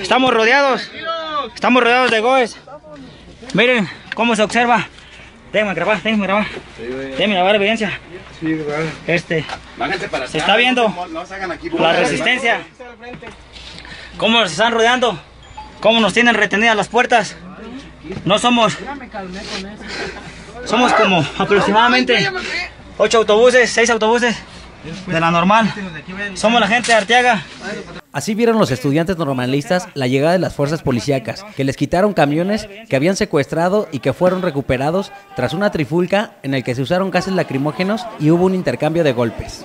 Estamos rodeados. Estamos rodeados de goes. Miren cómo se observa. Déjenme grabar, déjenme grabar. Déjenme grabar evidencia. Este, se está viendo la resistencia. Cómo nos están rodeando. Cómo nos tienen retenidas las puertas. No somos. Somos como aproximadamente 8 autobuses, 6 autobuses de la normal. Somos la gente de Arteaga. Así vieron los estudiantes normalistas la llegada de las fuerzas policíacas, que les quitaron camiones que habían secuestrado y que fueron recuperados tras una trifulca en el que se usaron gases lacrimógenos y hubo un intercambio de golpes.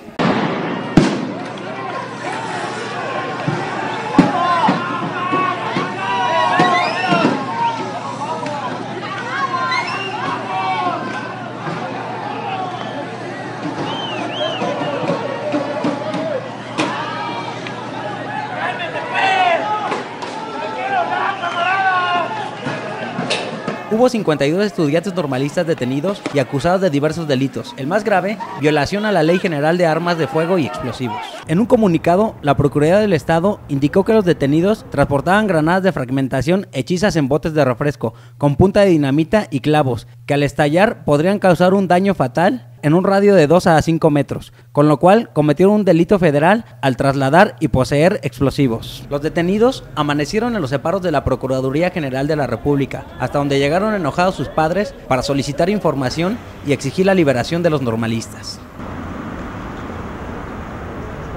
Hubo 52 estudiantes normalistas detenidos y acusados de diversos delitos. El más grave, violación a la Ley General de Armas de Fuego y Explosivos. En un comunicado, la Procuraduría del Estado indicó que los detenidos transportaban granadas de fragmentación hechizas en botes de refresco, con punta de dinamita y clavos, que al estallar podrían causar un daño fatal en un radio de 2 a 5 metros, con lo cual cometieron un delito federal al trasladar y poseer explosivos. Los detenidos amanecieron en los separos de la Procuraduría General de la República, hasta donde llegaron enojados sus padres para solicitar información y exigir la liberación de los normalistas.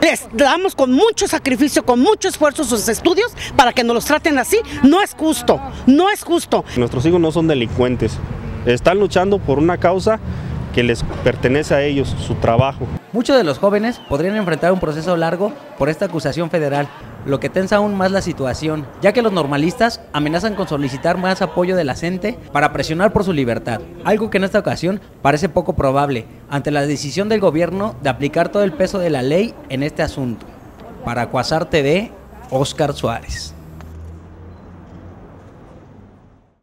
Les damos con mucho sacrificio, con mucho esfuerzo sus estudios para que nos los traten así. No es justo, no es justo. Nuestros hijos no son delincuentes, están luchando por una causa que les pertenece a ellos, su trabajo. Muchos de los jóvenes podrían enfrentar un proceso largo por esta acusación federal, lo que tensa aún más la situación, ya que los normalistas amenazan con solicitar más apoyo de la gente para presionar por su libertad, algo que en esta ocasión parece poco probable, ante la decisión del gobierno de aplicar todo el peso de la ley en este asunto. Para Cuasar TV, Oscar Suárez.